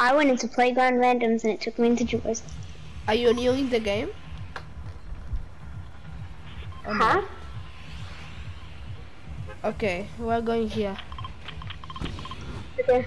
I went into Playground Randoms and it took me into Jaws. Are you new in the game? Oh, no? Huh? Okay, we're going here. Okay.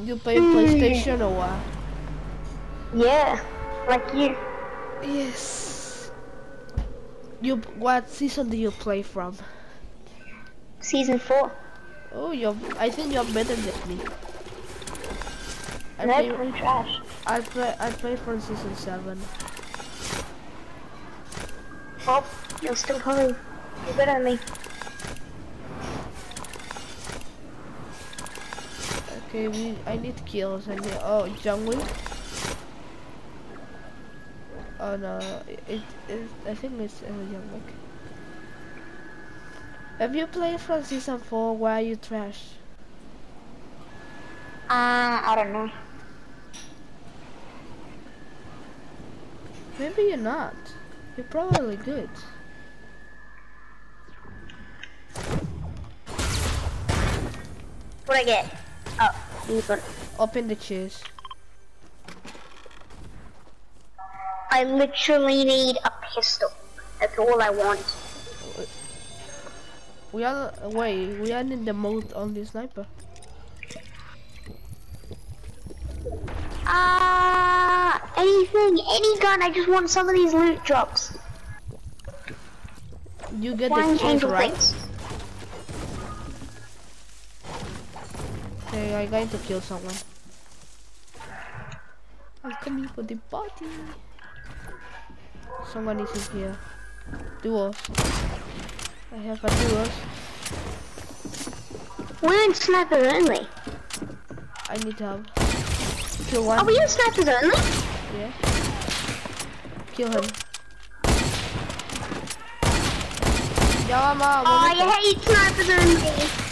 You play. PlayStation or what? Yeah, like you. Yes. You what season do you play from? Season 4. Oh, you're. I think you're better than me. I play. I'm trash. I play. I play from season seven. Oh, you're still coming. you're better than me. Okay, we. I need kills. I need. Oh, jungle. Oh no, it. it I think it's uh, Young Wick. Have you played from season four? Why are you trash? Uh, I don't know. Maybe you're not. You're probably good. What I get? Oh, you got. Open the chest. I literally need a pistol. That's all I want. We are wait. We are in the mode on the sniper. Ah, anything, any gun. I just want some of these loot drops. You get Flying the angel right. things. Okay, I'm going to kill someone. I'm coming for the body. Someone is in here. Duos. I have a duos. We're in snipers only. I need help. Kill one. Are we in snipers only? Yeah. Kill him. Llama, Oh, momento. I hate snipers only.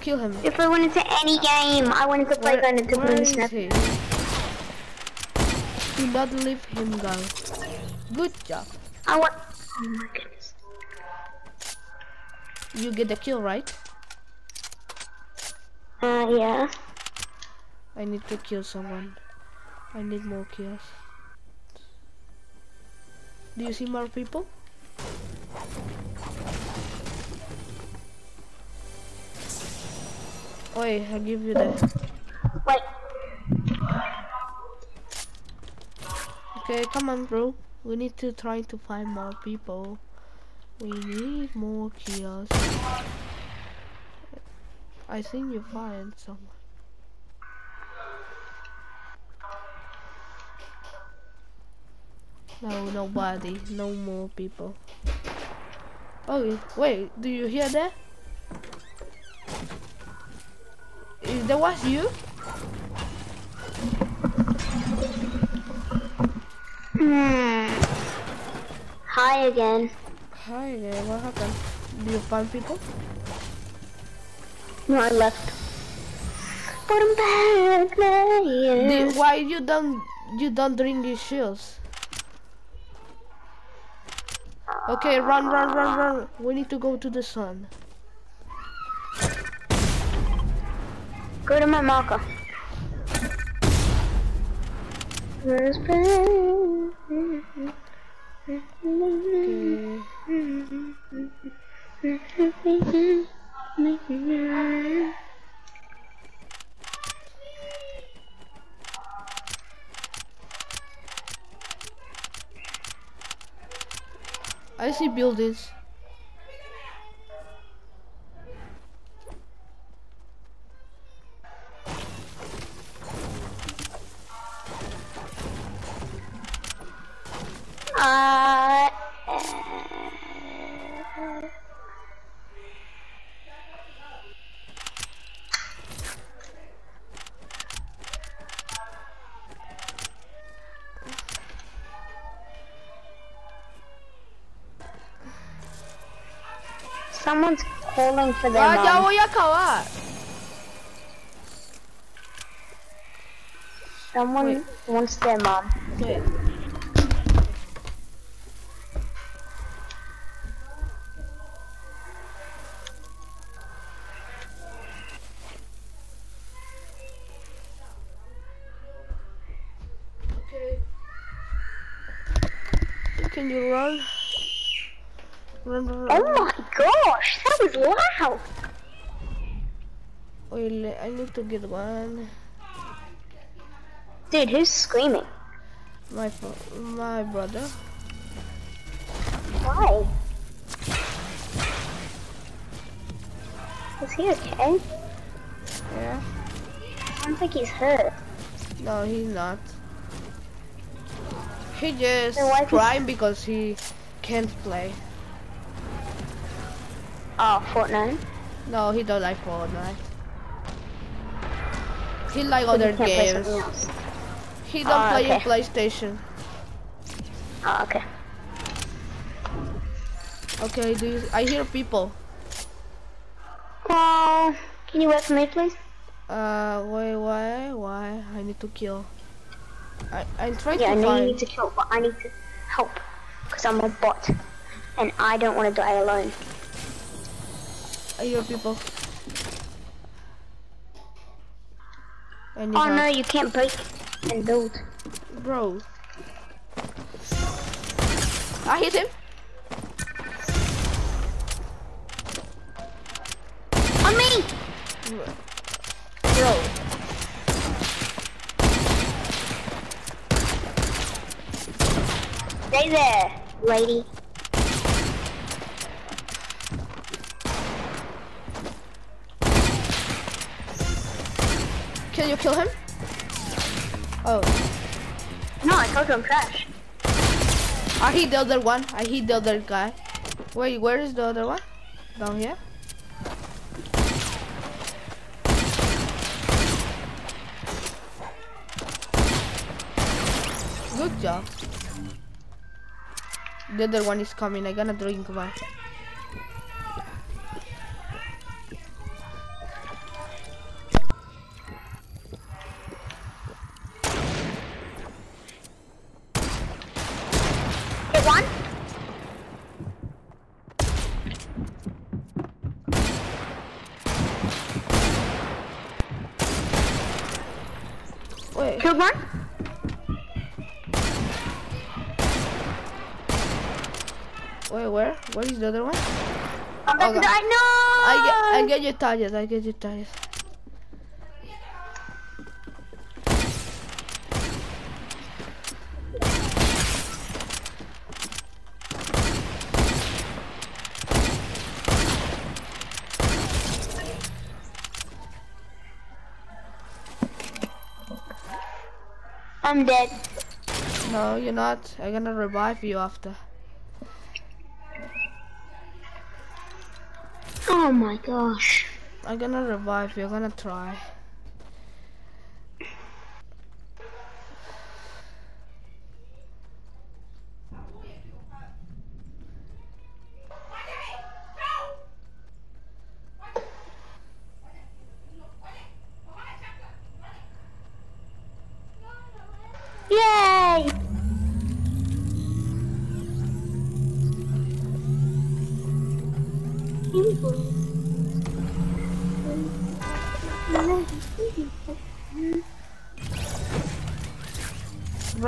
Kill him. If I went into any game, I wanted to play Where, gun and took where snipers. Do not leave him go. Good job. I want. Oh my goodness. You get the kill, right? Uh, yeah. I need to kill someone. I need more kills. Do you see more people? Wait, I give you that. Wait. Okay, come on, bro. We need to try to find more people. We need more kills. I think you find someone. No, nobody. No more people. Oh, wait. Do you hear that? Is that was you? Hmm. Hi again. Hi again, What happened? Do you find people? No, I left. But I'm. The- why you don't you don't drink your shields? Okay, run, run, run, run. We need to go to the sun. Go to my marker. Where's Okay. I see buildings. Someone's calling for their 아, mom. 야오야카와. Someone Wait. wants their mom. Okay. Can you run? run, run, oh that. Wait, I need to get one. Dude, who's screaming? My my brother. Why? Is he okay? Yeah. I don't think he's hurt. No, he's not. He just Then why is he- crying because he can't play. Oh, Fortnite. No, he don't like Fortnite. He like So other games. He don't Ah, play in okay. PlayStation. Oh, okay. Okay, do you, I hear people. Oh, can you wait for me, please? Uh, wait, why, why? I need to kill. I, I'm trying Yeah, I to know you need to kill, but I need to help. Because I'm a bot. And I don't want to die alone. Hear people. Oh no, you can't break and build. Bro. I hit him. On me! Bro. Stay there, lady. Can you kill him? Oh. No, I told you I'm. I hit the other one. I hit the other guy. Wait, where is the other one? Down here? Good job. The other one is coming. I gonna drink one. Killed one. wait, where? Where is the other one? I'm Okay. to die. No! I get, I get you tired. I get you tired. I'm dead. No, you're not. I'm gonna revive you after. Oh my gosh. I'm gonna revive you. I'm gonna try.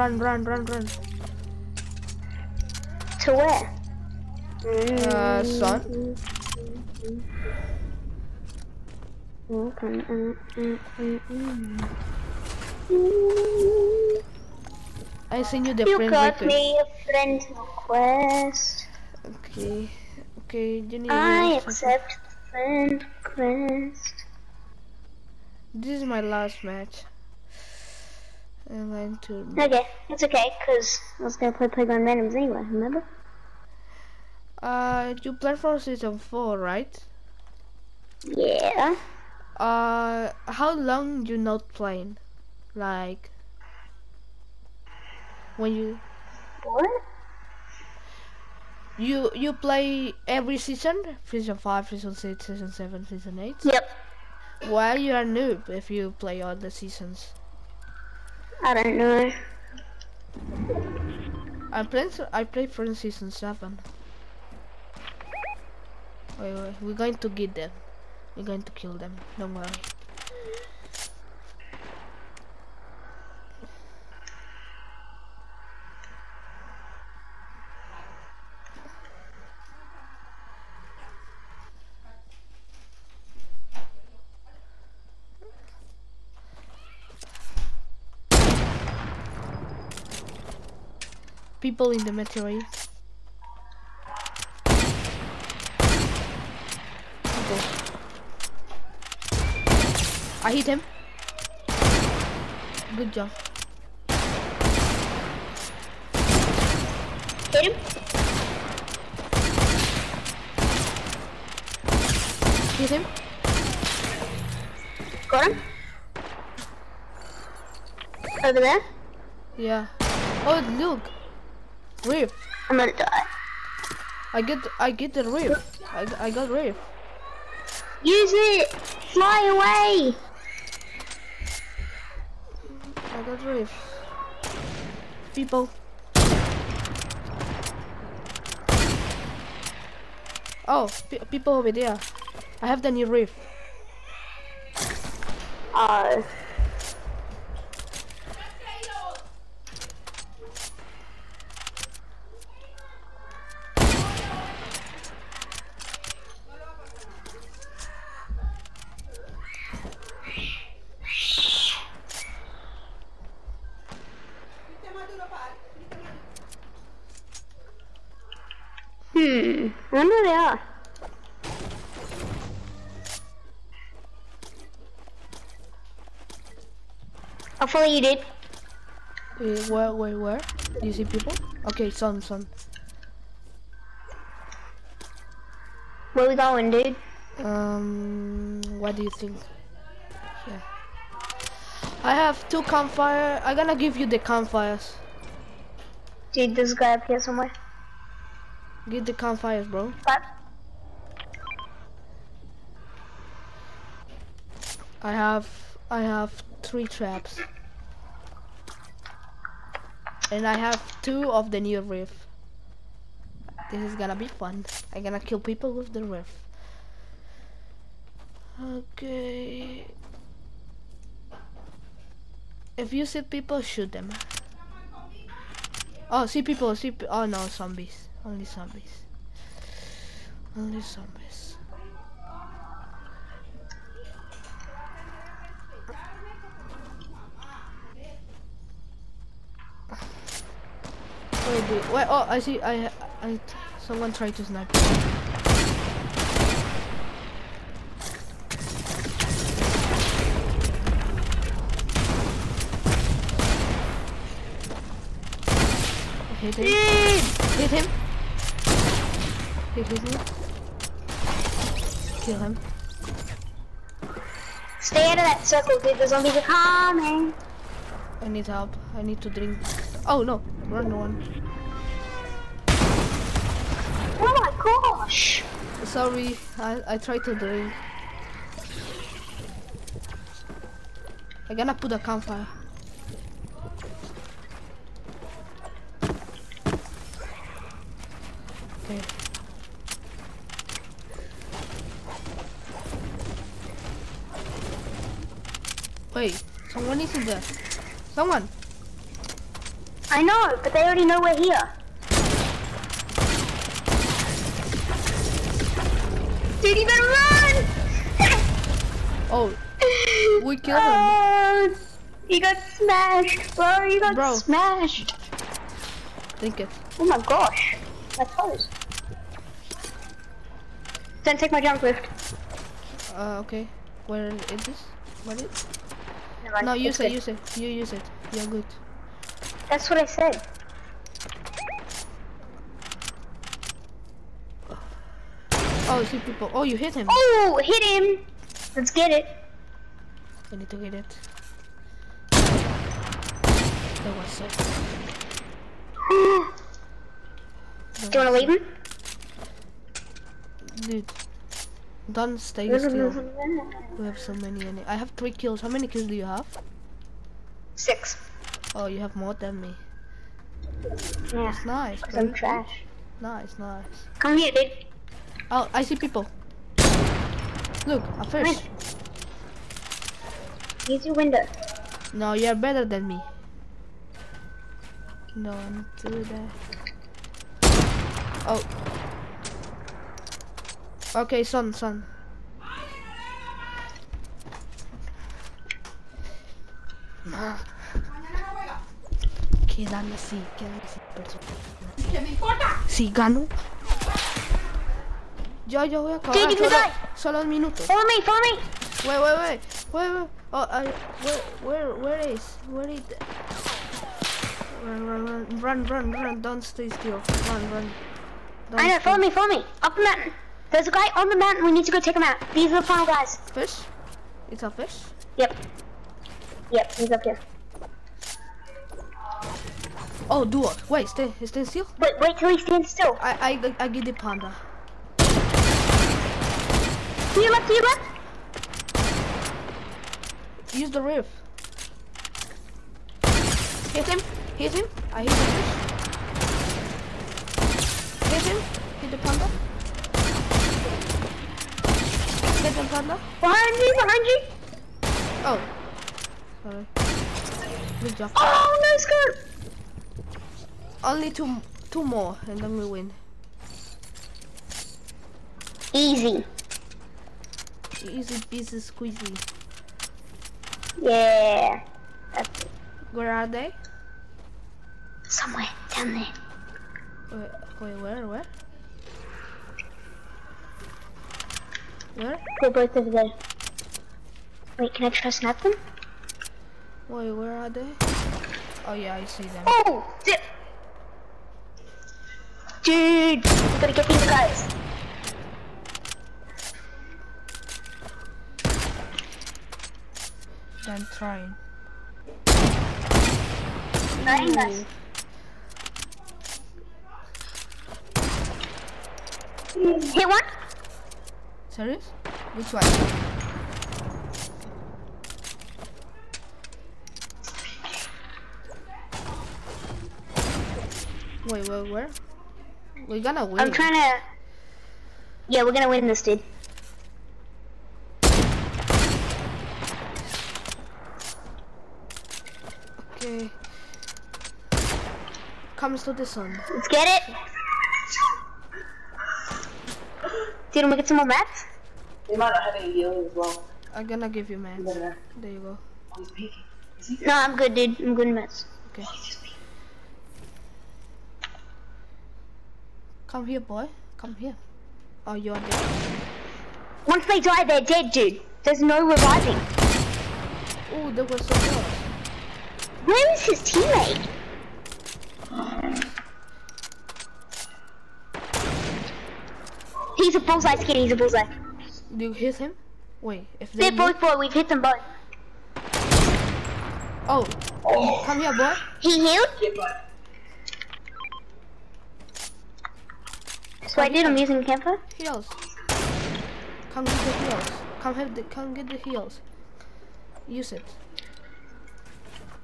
Run, run, run, run. To where? Uh, son. Uh, uh, uh, I send you the You friend got request. me a friend request. Okay. Okay, you need I to- accept friend request. This is my last match. I'm going to. Okay, it's okay, cause I was gonna play Playground Randoms anyway, remember? Uh, you play for season four, right? Yeah. Uh, how long you not playing? Like, when you What? you you play every season? Season five, season six, season seven, season eight. Yep. Why you are noob if you play all the seasons? I don't know. I play I play from season seven. Wait, wait, we're going to get them. We're going to kill them. Don't worry. People in the meteorite. Eh? People. I hit him. Good job. Hit him. Hit him. Got him. Over there. Yeah. Oh look. Rift. I'm gonna die. I get I get the rift. I, I got rift. Use it. Fly away. I got rift. People. Oh, pe people over there. I have the new rift. Oh. Uh, I wonder where they are. I'll follow you, dude. Uh, where, where, where? Do you see people? Okay, son, son. Where we going, dude? Um, what do you think? Yeah. I have two campfire. I'm gonna give you the campfires. Dude, there's a guy up here somewhere. Get the campfires, bro. But I have, I have three traps. And I have two of the new rift. This is gonna be fun. I'm gonna kill people with the rift. Okay. If you see people, shoot them. Oh, see people, see Oh no, zombies. Only zombies. Only zombies. Wait, wait, wait, oh, I see, I, I, someone tried to snipe. Hit him. Hit him. Him. Kill him. stay out of that circle, dude. The zombies are coming. I need help. I need to drink. Oh no, run, run. Oh my gosh. Sorry, I, I tried to drink. I'm gonna put a campfire. Okay. Someone is in there. Someone! I know, but they already know we're here. Dude, you better run! Oh, we killed him. Oh, you got smashed, bro. You got Bro. smashed. Think it. Oh my gosh. My toes. Then take my jump lift. Uh, okay. Where is this? What is? No, use it, good. use it. You use it. You're good. That's what I said. Oh, I see people. Oh, you hit him. Oh, hit him. Let's get it. I need to get it. That was sick. Do you want to leave him? Dude. Don't stay still. We have so many. Any I have three kills. How many kills do you have? Six. Oh, you have more than me. Yeah. It's nice. I'm trash. Nice, nice. Come here, dude. Oh, I see people. Look, a Come fish. Use your window. No, you're better than me. Don't do that. Oh. Okay, son, son. Quedan así, quedan así personas. ¿Qué me importa? Sí, gano. Yo, yo voy a acabar. Dude, you can Solo, die. solo un minuto. Follow me, follow me. Wait, wait, wait, wait, wait. Oh, I, where, where, where is, where is? Run, run, run, run, run, run! Don't stay still. Run, run. Don't I know, follow me, follow me. Up the mountain. There's a guy on the mountain. We need to go take him out. These are the final guys. Fish? It's a fish. Yep. Yep, he's up here. Oh, duo. Wait, stay, stay still. Wait, wait till he stands still. I, I, I get the panda. To your left, to your left. Use the roof. Hit him. Hit him. I hit the fish. Hit him. Hit the panda. Hit the panda. Behind you, behind you. Oh. Sorry. Good job. Oh, no scope. Only two, two more, and then we win. Easy. Easy peasy squeezy. Yeah. Where are they? Somewhere down there. Wait, wait where, where? Where? They're both over there. Wait, can I try to snap them? Wait, where are they? Oh yeah, I see them. Oh, zip. Dude, we gotta get these guys. I'm trying. Nice. Hit one. Serious? Which one? Wait, wait, where? We're gonna win. I'm trying to. Yeah, we're gonna win this, dude. Okay. Comes to the sun. Let's get it. Dude, wanna get some more mats? They might not have any healing as well. I'm gonna give you man. Better. There you go. Oh, he's. Is he? No, I'm good, dude. I'm good in mats. Okay. Oh, he's just peeking. Come here, boy. Come here. Oh, you're dead. Once they die, they're dead, dude. There's no reviving. Oh, that was so close. Where is his teammate? He's a bullseye skin, he's a bullseye. Do you hit him? Wait, if they They're both boy, we've hit them both. Oh, oh. come here, boy. He healed? Get. So I did, I'm using camper. Heals. Come get the heals. Come have the come get the heals. Use it.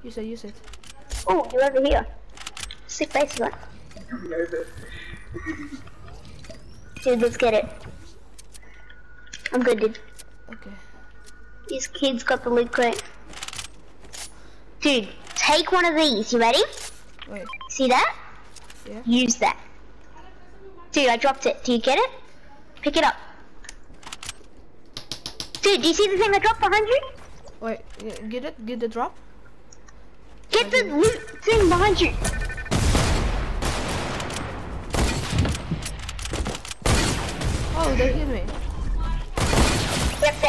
Use it, use it. Oh, you're over here. Sick base one. Dude, let's get it. I'm good, dude. Okay. These kids got the loot crate. Dude, take one of these. You ready? Wait. See that? Yeah. Use that. Dude, I dropped it. Do you get it? Pick it up. Dude, do you see the thing I dropped behind you? Wait. Get it. Get the drop. Get the loot thing behind you. Oh, they hit me.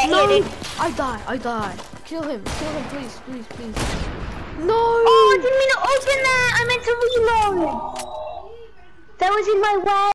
No. I die. I die. Kill him. Kill him, please, please, please. No. Oh, I didn't mean to open that. I meant to reload. That was in my way.